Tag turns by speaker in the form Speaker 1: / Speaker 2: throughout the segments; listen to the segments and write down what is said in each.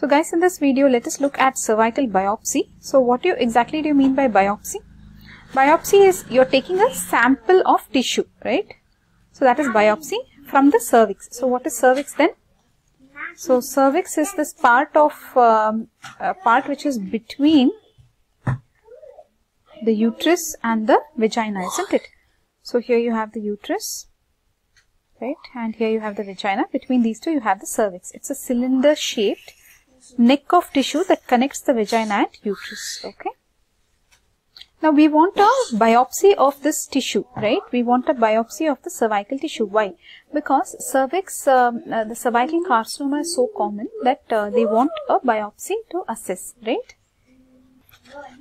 Speaker 1: So guys, in this video, let us look at cervical biopsy. So what do you exactly do you mean by biopsy? Biopsy is you're taking a sample of tissue, right? So that is biopsy from the cervix. So what is cervix then? So cervix is this part of um, part which is between the uterus and the vagina, isn't it? So here you have the uterus, right? And here you have the vagina. Between these two you have the cervix. It's a cylinder shaped neck of tissue that connects the vagina and uterus. Okay. Now we want a biopsy of this tissue, right? We want a biopsy of the cervical tissue. Why? Because cervix, um, uh, the cervical carcinoma is so common that uh, they want a biopsy to assess, right?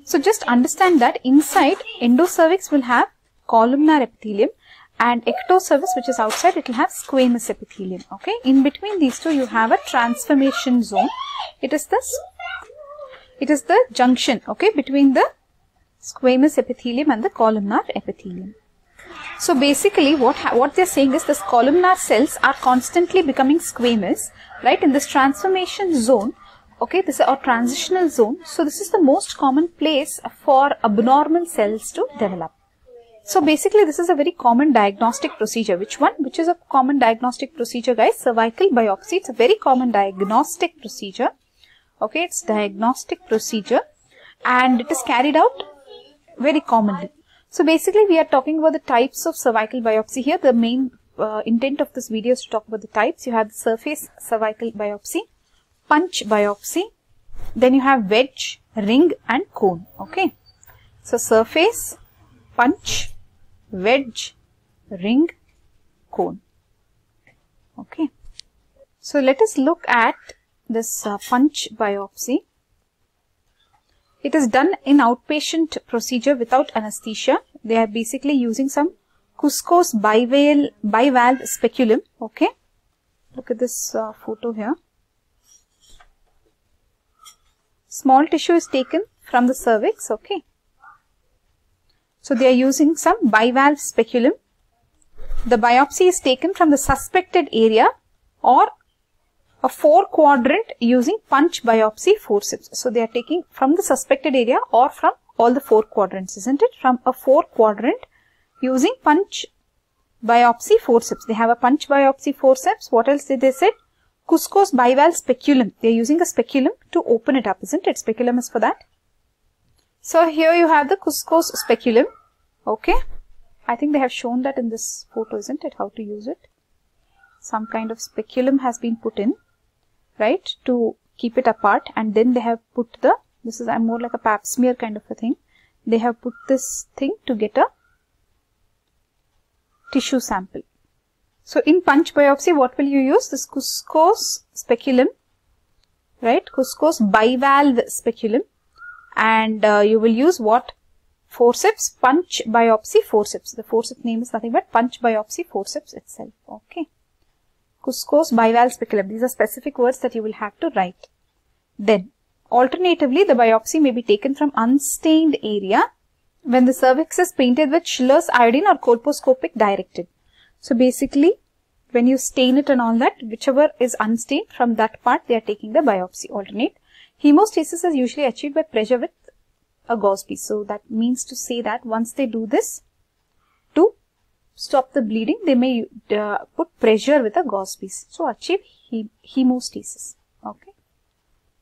Speaker 1: So just understand that inside endocervix will have columnar epithelium and ectocervix which is outside it will have squamous epithelium okay? In between these two you have a transformation zone. It is this it is the junction okay between the squamous epithelium and the columnar epithelium. So basically what what they're saying is this columnar cells are constantly becoming squamous right? In this transformation zone okay this is our transitional zone. So this is the most common place for abnormal cells to develop so basically this is a very common diagnostic procedure. Which one? Which is a common diagnostic procedure guys? Cervical biopsy. It's a very common diagnostic procedure. Okay, it's diagnostic procedure and it is carried out very commonly. So basically we are talking about the types of cervical biopsy here. The main uh, intent of this video is to talk about the types. You have the surface cervical biopsy, punch biopsy, then you have wedge, ring and cone. Okay. So surface, punch, wedge, ring, cone. Okay. So let us look at this uh, punch biopsy. It is done in outpatient procedure without anesthesia. They are basically using some Cusco's bivalve, bivalve speculum. Okay. Look at this uh, photo here. Small tissue is taken from the cervix. Okay. So they are using some bivalve speculum. The biopsy is taken from the suspected area or a four quadrant using punch biopsy forceps. So they are taking from the suspected area or from all the four quadrants, isn't it? From a four quadrant using punch biopsy forceps. They have a punch biopsy forceps. What else did they say? Cusco's bivalve speculum. They are using a speculum to open it up, isn't it? Speculum is for that. So here you have the Cusco's speculum. Okay. I think they have shown that in this photo, isn't it? How to use it. Some kind of speculum has been put in, right, to keep it apart. And then they have put the, this is more like a pap smear kind of a thing. They have put this thing to get a tissue sample. So in punch biopsy, what will you use? This Cusco's speculum, right? Cusco's bivalve speculum and uh, you will use what? Forceps punch biopsy forceps. The forceps name is nothing but punch biopsy forceps itself. Okay. Cusco's bivalve speculum. These are specific words that you will have to write. Then, alternatively, the biopsy may be taken from unstained area when the cervix is painted with Schiller's iodine or colposcopic directed. So basically, when you stain it and all that, whichever is unstained, from that part they are taking the biopsy alternate. Hemostasis is usually achieved by pressure with a gauze piece. So that means to say that once they do this, to stop the bleeding, they may uh, put pressure with a gauze piece. So achieve he hemostasis. Okay.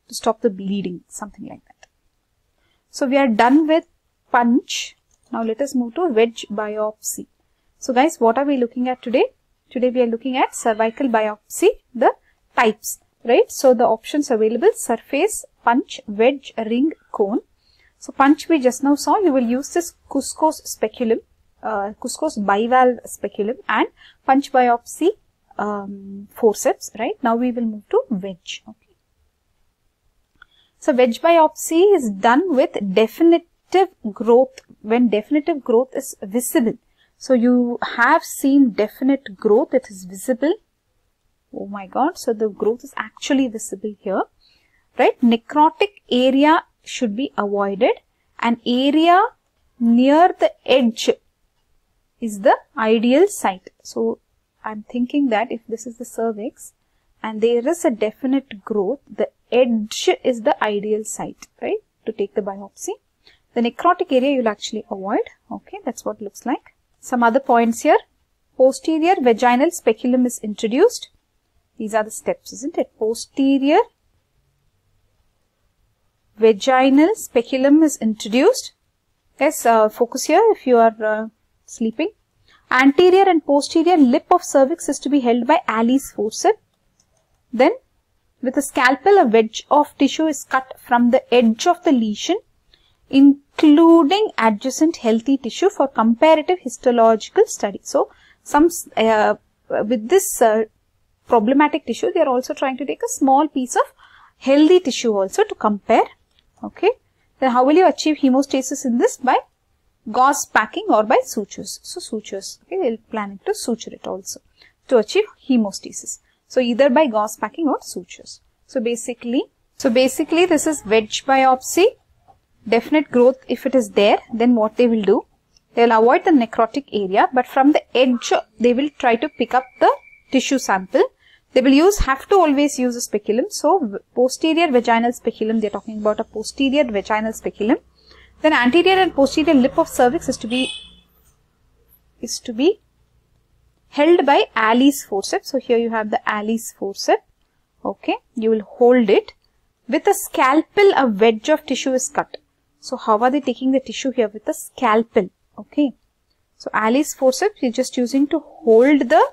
Speaker 1: To stop the bleeding, something like that. So we are done with punch. Now let us move to wedge biopsy. So guys, what are we looking at today? Today we are looking at cervical biopsy, the types right? So the options available surface, punch, wedge, ring, cone. So punch we just now saw, you will use this Cusco's speculum, uh, Cusco's bivalve speculum and punch biopsy um, forceps, right? Now we will move to wedge. Okay. So wedge biopsy is done with definitive growth when definitive growth is visible. So you have seen definite growth, it is visible Oh my god. So the growth is actually visible here. Right. Necrotic area should be avoided. An area near the edge is the ideal site. So I'm thinking that if this is the cervix, and there is a definite growth, the edge is the ideal site, right, to take the biopsy. The necrotic area you'll actually avoid. Okay, that's what looks like. Some other points here. Posterior vaginal speculum is introduced. These are the steps, isn't it? Posterior vaginal speculum is introduced. Yes, uh, focus here if you are uh, sleeping. Anterior and posterior lip of cervix is to be held by Allis forceps. Then, with a scalpel, a wedge of tissue is cut from the edge of the lesion, including adjacent healthy tissue for comparative histological study. So, some uh, with this uh, problematic tissue, they are also trying to take a small piece of healthy tissue also to compare. Okay. Then how will you achieve hemostasis in this? By gauze packing or by sutures. So sutures. Okay, they'll planning to suture it also to achieve hemostasis. So either by gauze packing or sutures. So basically, so basically this is wedge biopsy. Definite growth if it is there, then what they will do? They will avoid the necrotic area, but from the edge they will try to pick up the tissue sample they will use, have to always use a speculum. So, posterior vaginal speculum, they're talking about a posterior vaginal speculum. Then anterior and posterior lip of cervix is to be, is to be held by Allis forceps. So, here you have the Allis forceps. Okay, you will hold it. With a scalpel, a wedge of tissue is cut. So, how are they taking the tissue here? With a scalpel. Okay. So, Allis forceps, you're just using to hold the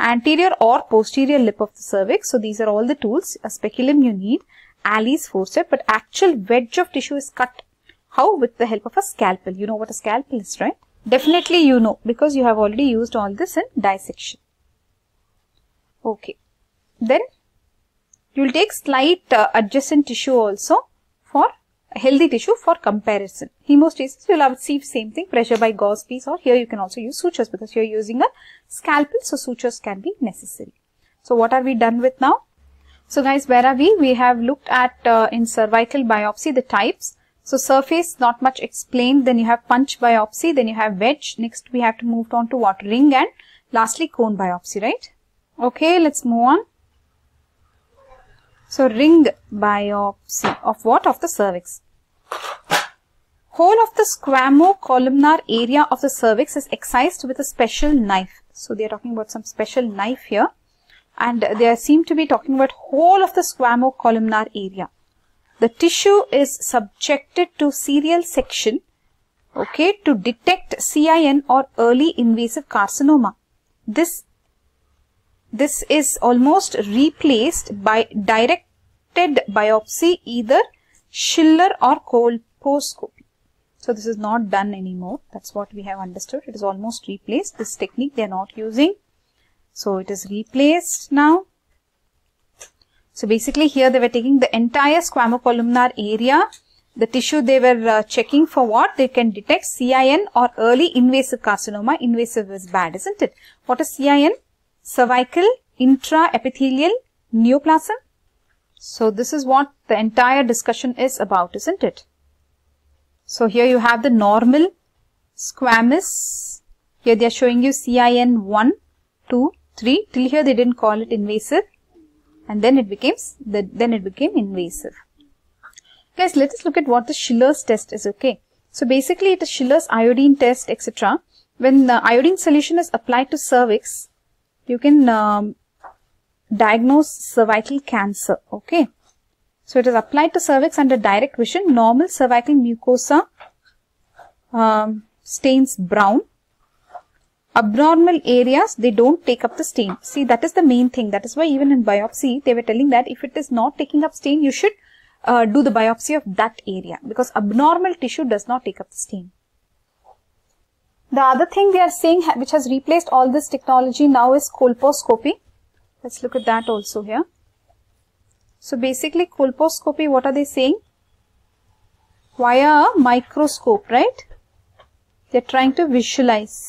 Speaker 1: anterior or posterior lip of the cervix. So these are all the tools. A speculum you need, Allis forceps, but actual wedge of tissue is cut. How? With the help of a scalpel. You know what a scalpel is, right? Definitely you know because you have already used all this in dissection. Okay. Then you will take slight uh, adjacent tissue also healthy tissue for comparison. Hemostasis, you'll have see same thing, pressure by gauze piece or here you can also use sutures because you're using a scalpel, so sutures can be necessary. So what are we done with now? So guys, where are we? We have looked at uh, in cervical biopsy the types. So surface, not much explained. Then you have punch biopsy. Then you have wedge. Next we have to move on to what? Ring and lastly cone biopsy, right? Okay, let's move on. So ring biopsy of what? Of the cervix. Whole of the squamocolumnar area of the cervix is excised with a special knife. So they are talking about some special knife here. And they seem to be talking about whole of the squamocolumnar area. The tissue is subjected to serial section, okay, to detect CIN or early invasive carcinoma. This this is almost replaced by directed biopsy, either Schiller or colposcopy. So this is not done anymore. That's what we have understood. It is almost replaced. This technique they are not using. So it is replaced now. So basically here they were taking the entire squamocolumnar area. The tissue they were uh, checking for what? They can detect CIN or early invasive carcinoma. Invasive is bad, isn't it? What is CIN? Cervical intraepithelial neoplasm. So this is what the entire discussion is about, isn't it? So here you have the normal squamous. Here they are showing you CIN 1, 2, 3. Till here they didn't call it invasive. And then it became, then it became invasive. Guys, let us look at what the Schiller's test is, okay? So basically it is Schiller's iodine test, etc. When the iodine solution is applied to cervix, you can um, diagnose cervical cancer. Okay. So it is applied to cervix under direct vision. Normal cervical mucosa um, stains brown. Abnormal areas, they don't take up the stain. See, that is the main thing. That is why even in biopsy, they were telling that if it is not taking up stain, you should uh, do the biopsy of that area because abnormal tissue does not take up the stain. The other thing they are saying which has replaced all this technology now is colposcopy. Let's look at that also here. So basically colposcopy, what are they saying? Via a microscope, right? They're trying to visualize.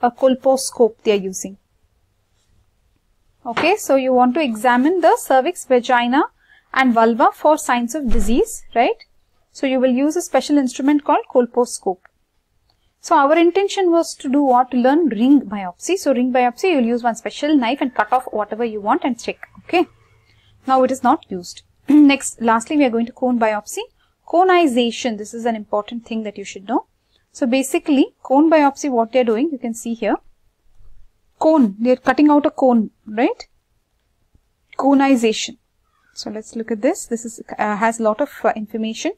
Speaker 1: A colposcope they are using. Okay, so you want to examine the cervix, vagina and vulva for signs of disease, right? So you will use a special instrument called colposcope. So our intention was to do what? To learn ring biopsy. So ring biopsy, you'll use one special knife and cut off whatever you want and check. Okay. Now it is not used. Next, lastly, we are going to cone biopsy. Conization. This is an important thing that you should know. So basically, cone biopsy, what they're doing, you can see here. Cone, they're cutting out a cone, right? Conization. So let's look at this. This is uh, has a lot of uh, information.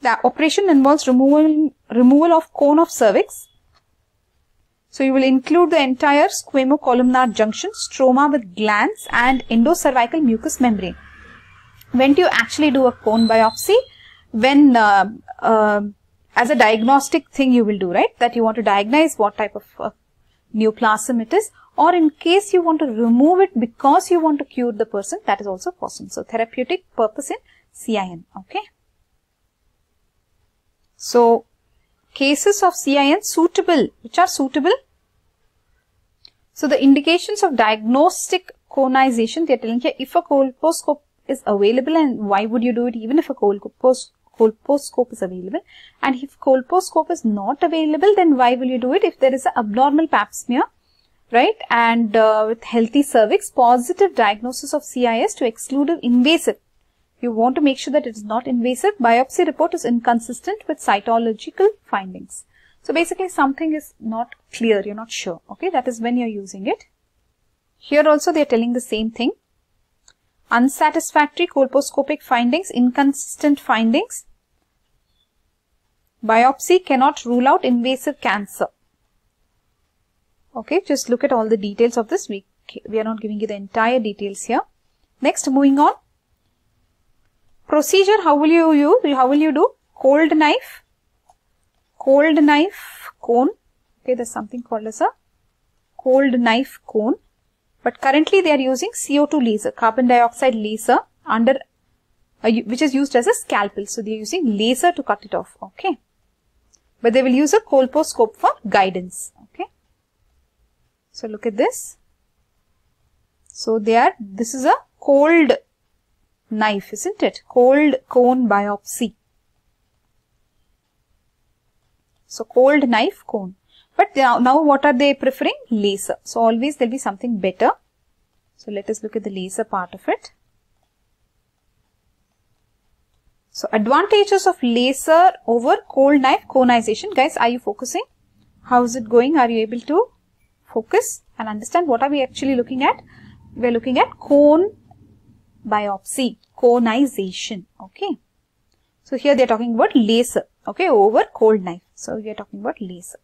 Speaker 1: The operation involves removal, removal of cone of cervix. So you will include the entire squamocolumnar junction, stroma with glands and endocervical mucous membrane. When do you actually do a cone biopsy? When uh, uh, as a diagnostic thing you will do, right? That you want to diagnose what type of uh, neoplasm it is or in case you want to remove it because you want to cure the person, that is also possible. So, therapeutic purpose in CIN, okay. So, cases of CIN suitable, which are suitable. So, the indications of diagnostic conization, they are telling here if a colposcope is available and why would you do it even if a colpos colposcope is available and if colposcope is not available then why will you do it if there is an abnormal pap smear right and uh, with healthy cervix positive diagnosis of CIS to exclude invasive you want to make sure that it is not invasive. Biopsy report is inconsistent with cytological findings. So basically something is not clear. You're not sure. Okay? That is when you're using it. Here also they're telling the same thing. Unsatisfactory colposcopic findings inconsistent findings. Biopsy cannot rule out invasive cancer. Okay, just look at all the details of this. We, we are not giving you the entire details here. Next, moving on. Procedure, how will you use? How will you do? Cold knife, cold knife cone. Okay, there's something called as a cold knife cone. But currently they are using CO2 laser, carbon dioxide laser under, uh, which is used as a scalpel. So they are using laser to cut it off. Okay. But they will use a colposcope for guidance. Okay. So look at this. So they are, this is a cold knife, isn't it? Cold cone biopsy. So cold knife cone. But now, now what are they preferring? Laser. So always there will be something better. So let us look at the laser part of it. So advantages of laser over cold knife conization. Guys, are you focusing? How is it going? Are you able to focus and understand what are we actually looking at. We're looking at cone biopsy, conization. Okay. So here they're talking about laser. Okay, over cold knife. So we are talking about laser.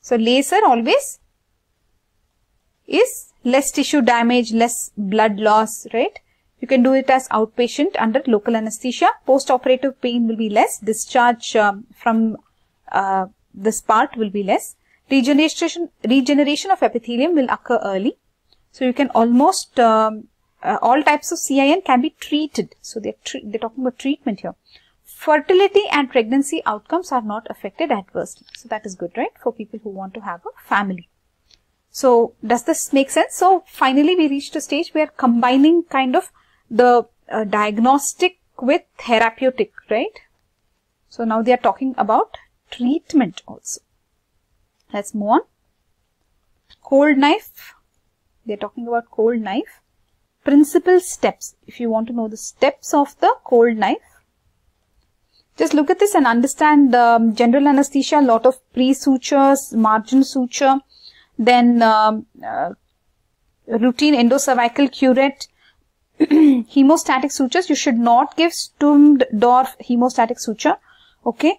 Speaker 1: So laser always is less tissue damage, less blood loss, right? You can do it as outpatient under local anesthesia. Post-operative pain will be less. Discharge um, from uh, this part will be less. Regeneration, regeneration of epithelium will occur early. So you can almost, um, uh, all types of CIN can be treated. So they're, they're talking about treatment here. Fertility and pregnancy outcomes are not affected adversely. So that is good, right? For people who want to have a family. So does this make sense? So finally we reached a stage where combining kind of the uh, diagnostic with therapeutic, right? So now they are talking about treatment also. Let's move on. Cold knife. They're talking about cold knife. Principal steps. If you want to know the steps of the cold knife, just look at this and understand um, general anesthesia, A lot of pre-sutures, margin suture, then um, uh, routine endocervical curette, hemostatic sutures. You should not give Sturm-Dorf hemostatic suture. Okay.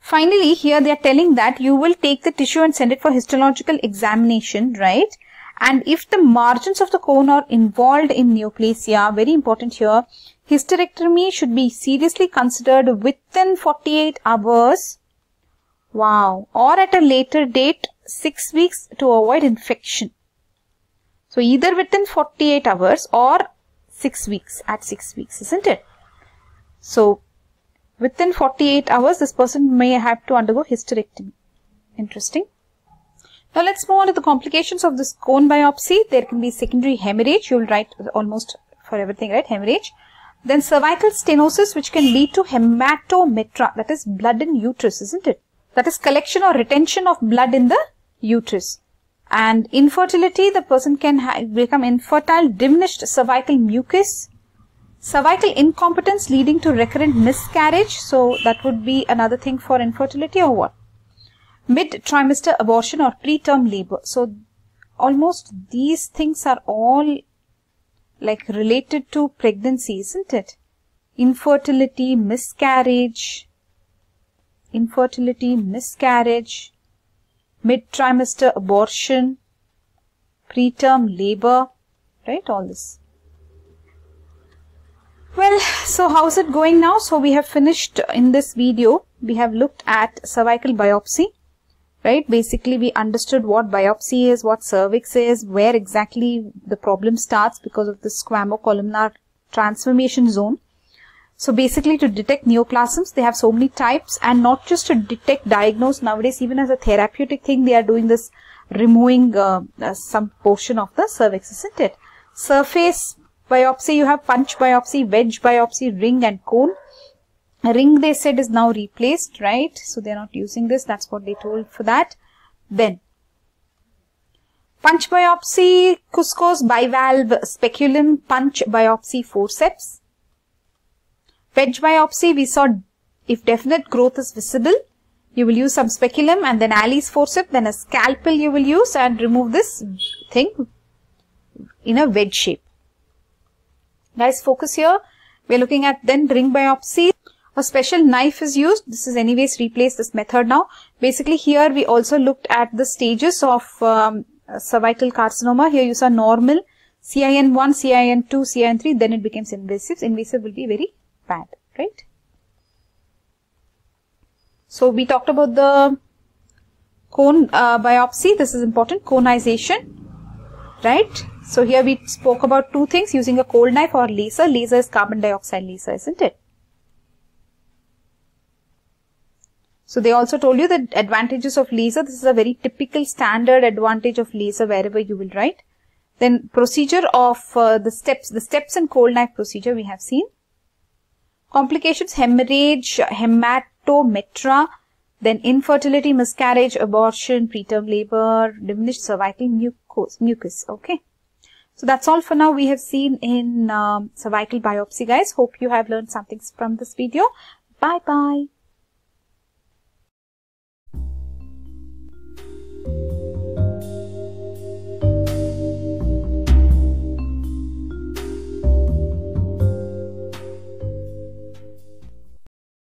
Speaker 1: Finally, here they are telling that you will take the tissue and send it for histological examination, right? And if the margins of the cone are involved in neoplasia, very important here, hysterectomy should be seriously considered within 48 hours. Wow. Or at a later date, 6 weeks to avoid infection. So either within 48 hours or 6 weeks at 6 weeks, isn't it? So within 48 hours, this person may have to undergo hysterectomy. Interesting. Now let's move on to the complications of this cone biopsy. There can be secondary hemorrhage. You'll write almost for everything, right? Hemorrhage. Then cervical stenosis, which can lead to hematometra, that is blood in uterus, isn't it? That is collection or retention of blood in the uterus. And infertility, the person can become infertile, diminished cervical mucus, cervical incompetence leading to recurrent miscarriage. So that would be another thing for infertility or what? Mid-trimester abortion or preterm labor. So almost these things are all like related to pregnancy, isn't it? Infertility, miscarriage, infertility, miscarriage, mid-trimester abortion, preterm labor, right? All this. Well, so how's it going now? So we have finished in this video. We have looked at cervical biopsy, right? Basically, we understood what biopsy is, what cervix is, where exactly the problem starts because of the squamocolumnar transformation zone. So basically to detect neoplasms, they have so many types and not just to detect, diagnose nowadays, even as a therapeutic thing, they are doing this removing uh, uh, some portion of the cervix, isn't it? Surface biopsy, you have punch biopsy, wedge biopsy, ring and cone. Ring they said is now replaced, right? So they're not using this. That's what they told for that. Then punch biopsy, Cusco's bivalve speculum, punch biopsy forceps Wedge biopsy, we saw if definite growth is visible, you will use some speculum and then Allis forceps, then a scalpel you will use and remove this thing in a wedge shape. Guys, focus here. We are looking at then ring biopsy. A special knife is used. This is anyways replaced this method now. Basically here we also looked at the stages of um, cervical carcinoma. Here you saw normal, CIN1, CIN2, CIN3, then it becomes invasive. Invasive will be very bad, right? So we talked about the cone uh, biopsy. This is important. Conization, right? So here we spoke about two things using a cold knife or laser. Laser is carbon dioxide laser, isn't it? So they also told you the advantages of laser. This is a very typical standard advantage of laser wherever you will write. Then procedure of uh, the steps, the steps in cold knife procedure we have seen. Complications, hemorrhage, hematometra, then infertility, miscarriage, abortion, preterm labor, diminished cervical mucus. mucus okay. So that's all for now we have seen in um, cervical biopsy guys. Hope you have learned something from this video. Bye bye.